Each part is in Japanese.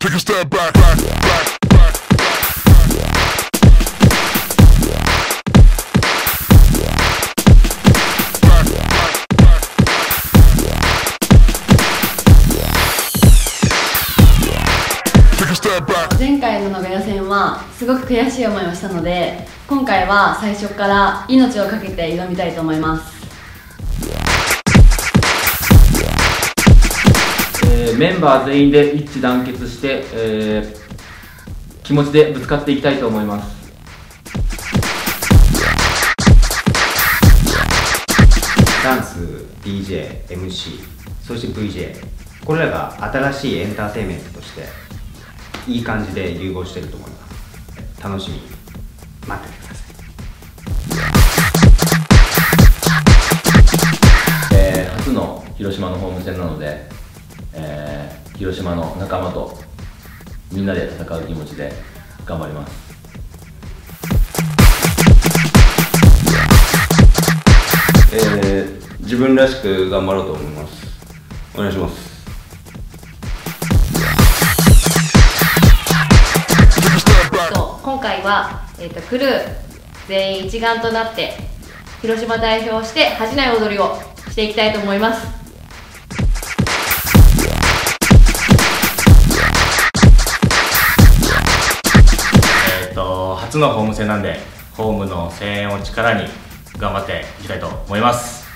Take a step back, back, back. すごく悔しい思いをしたので今回は最初から命を懸けて挑みたいと思います。メンバー全員で一致団結して、えー気持ちでぶつかっていきたいと思います。ダンス DJ、MC そして VJ これらが新しいエンターテインメントとしていい感じで融合していると思います。楽しみに。待っててください。えー初の広島のホーム戦なので、えー広島の仲間とみんなで戦う気持ちで頑張ります。えー自分らしく頑張ろうと思います。お願いします。今回は、えー、とクルー全員一丸となって広島代表して恥じない踊りをしていきたいと思います初のホーム戦なんでホームの声援を力に頑張っていきたいと思います。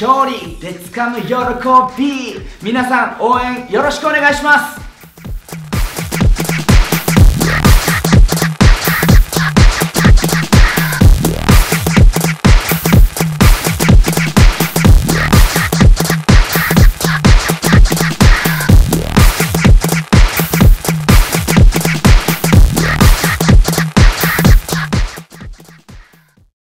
勝利で掴む喜び。皆さん応援よろしくお願いします。